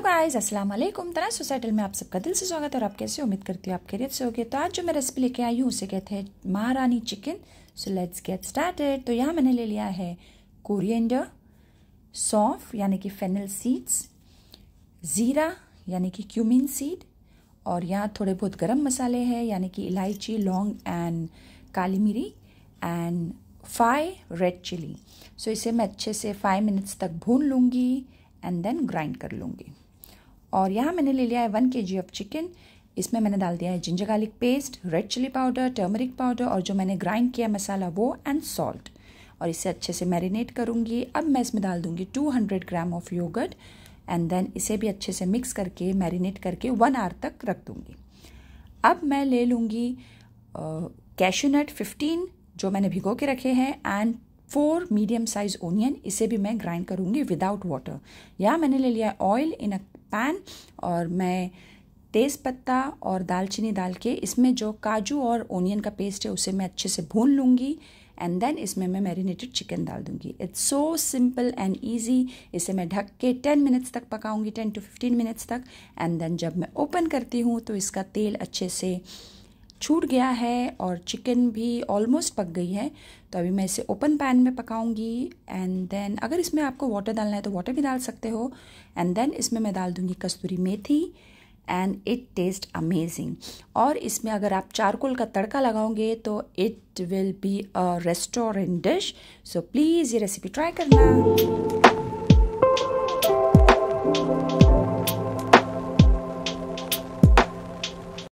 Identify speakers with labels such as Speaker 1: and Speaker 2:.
Speaker 1: Guys, अस्सलाम वालेकुम। तना सोसाइटल में आप सबका दिल से स्वागत है और आप कैसे उम्मीद करती हूँ आप खैरियत से होगी। तो आज जो मैं रेसिपी लेके आई हूँ, उसे कहते हैं Maharani chicken so let's get started तो यहाँ मैंने ले लिया है कोरिएंडर सौंफ, यानी कि फेनल सीड्स ज़ीरा, यानी कि क्यूमिन सीड और यहाँ थोड़े बहुत गर्म मसाले हैं, यानी कि इलायची, लौंग एंड काली मिरी and five red chilli so इसे मैं अच्छे से फाइव मिनट्स तक भून लूँगी। एंड देन ग्राइंड कर लूँगी। और यहाँ मैंने ले लिया है वन के जी ऑफ़ चिकन इसमें मैंने डाल दिया है ginger garlic paste red chilli powder turmeric powder और जो मैंने ग्राइंड किया मसाला वो एंड सॉल्ट और इसे अच्छे से मैरिनेट करूँगी। अब मैं इसमें डाल दूँगी 200 gram of yoghurt and then इसे भी अच्छे से मिक्स करके मैरिनेट करके वन आवर तक रख दूँगी। अब मैं ले लूँगी कैशू नट फिफ्टीन जो मैंने भिगो के रखे हैं and four medium size onion इसे भी मैं ग्राइंड करूँगी विदाउट वाटर या मैंने ले लिया ऑयल इन अ पैन और मैं तेज़ पत्ता और दालचीनी डाल के इसमें जो काजू और ओनियन का पेस्ट है उसे मैं अच्छे से भून लूँगी एंड देन इसमें मैं मैरिनेटेड चिकन डाल दूँगी. It's so simple and easy इसे मैं ढक के टेन मिनट्स तक पकाऊँगी टेन टू फिफ्टीन मिनट्स तक एंड देन जब मैं ओपन करती हूँ तो इसका तेल अच्छे से छूट गया है और चिकन भी ऑलमोस्ट पक गई है तो अभी मैं इसे ओपन पैन में पकाऊँगी। एंड देन अगर इसमें आपको वाटर डालना है तो वाटर भी डाल सकते हो। एंड देन इसमें मैं डाल दूँगी कस्तूरी मेथी। एंड इट टेस्ट अमेजिंग और इसमें अगर आप चारकोल का तड़का लगाओगे तो it will be a restaurant dish so please ये रेसिपी ट्राई करना।